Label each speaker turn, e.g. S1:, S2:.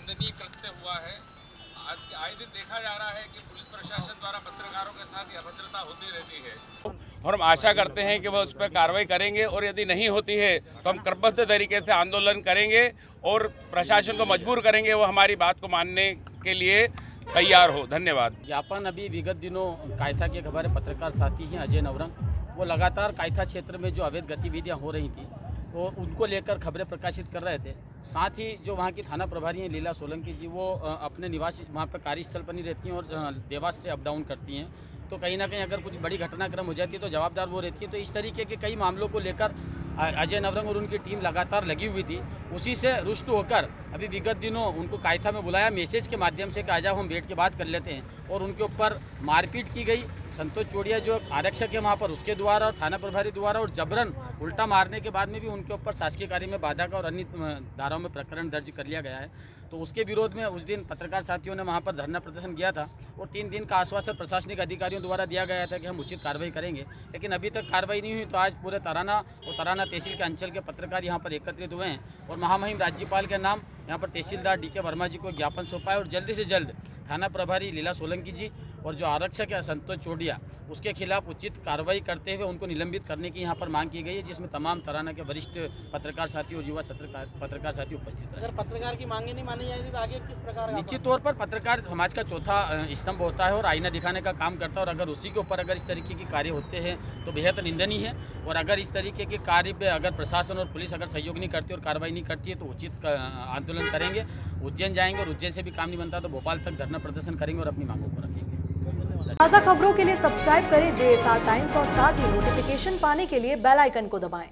S1: निंदनीय कृत्य हुआ है। आज आए दिन देखा जा रहा है कि पुलिस प्रशासन द्वारा पत्रकारों के साथ अभद्रता होती रहती है।
S2: और हम आशा करते हैं कि वह उस पर कार्रवाई करेंगे और यदि नहीं होती है तो हम क्रमबद्ध तरीके से आंदोलन करेंगे और प्रशासन को मजबूर करेंगे वो हमारी बात को मानने के लिए तैयार हो। धन्यवाद।
S3: यापन अभी विगत दिनों कायथा के हमारे पत्रकार साथी हैं अजय नवरंग। वो लगातार कायथा क्षेत्र में जो अवैध गतिविधियाँ हो रही थी वो उनको लेकर खबरें प्रकाशित कर रहे थे। साथ ही जो वहाँ की थाना प्रभारी हैं, लीला सोलंकी जी, वो अपने निवास, वहाँ पर कार्यस्थल पर नहीं रहती हैं और देवास से अप डाउन करती हैं। तो कहीं ना कहीं अगर कुछ बड़ी घटनाक्रम हो जाती है तो जवाबदार वो रहती है। तो इस तरीके के कई मामलों को लेकर अजय नवरंग और उनकी टीम लगातार लगी हुई थी। उसी से रुष्ट होकर अभी विगत दिनों उनको कायथा में बुलाया। मैसेज के माध्यम से कि आज हम बैठ के बात कर लेते हैं और उनके ऊपर मारपीट की गई। संतोष चोड़िया जो आरक्षक है वहाँ पर, उसके द्वारा और थाना प्रभारी द्वारा और जबरन उल्टा मारने के बाद में भी उनके ऊपर शासकीय कार्य में बाधा का और अन्य धाराओं में प्रकरण दर्ज कर लिया गया है। तो उसके विरोध में उस दिन पत्रकार साथियों ने वहाँ पर धरना प्रदर्शन किया था और तीन दिन का आश्वासन प्रशासनिक अधिकारियों द्वारा दिया गया था कि हम उचित कार्रवाई करेंगे। लेकिन अभी तक कार्रवाई नहीं हुई तो आज पूरे ताराना और ताराना तहसील के अंचल के पत्रकार यहाँ पर एकत्रित हुए हैं और महामहिम राज्यपाल के नाम यहाँ पर तहसीलदार डी के वर्मा जी को ज्ञापन सौंपा है और जल्दी से जल्द थाना प्रभारी लीला सोलंकी जी और जो आरक्षक है संतोष चोडिया उसके खिलाफ उचित कार्रवाई करते हुए उनको निलंबित करने की यहाँ पर मांग की गई है जिसमें तमाम तराना के वरिष्ठ पत्रकार साथी और युवा पत्रकार पत्रकार साथी उपस्थित रहे।
S4: अगर पत्रकार की मांगे नहीं मानी जाएगी तो आगे किस प्रकार
S3: निश्चित तौर पर पत्रकार समाज का चौथा स्तंभ होता है और आईना दिखाने का काम करता है और अगर उसी के ऊपर अगर इस तरीके के कार्य होते हैं तो बेहद निंदनीय है। और अगर इस तरीके के कार्य पे अगर प्रशासन और पुलिस अगर सहयोग नहीं करती और कार्रवाई नहीं करती है तो उचित आंदोलन करेंगे, उज्जैन जाएँगे और उज्जैन से भी काम नहीं बनता तो भोपाल तक धरना प्रदर्शन करेंगे और अपनी मांगों को रखेंगे।
S5: ताज़ा खबरों के लिए सब्सक्राइब करें जेएसआर टाइम्स और साथ ही नोटिफिकेशन पाने के लिए बेल आइकन को दबाएँ।